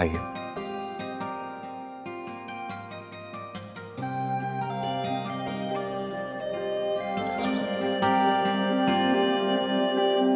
आइए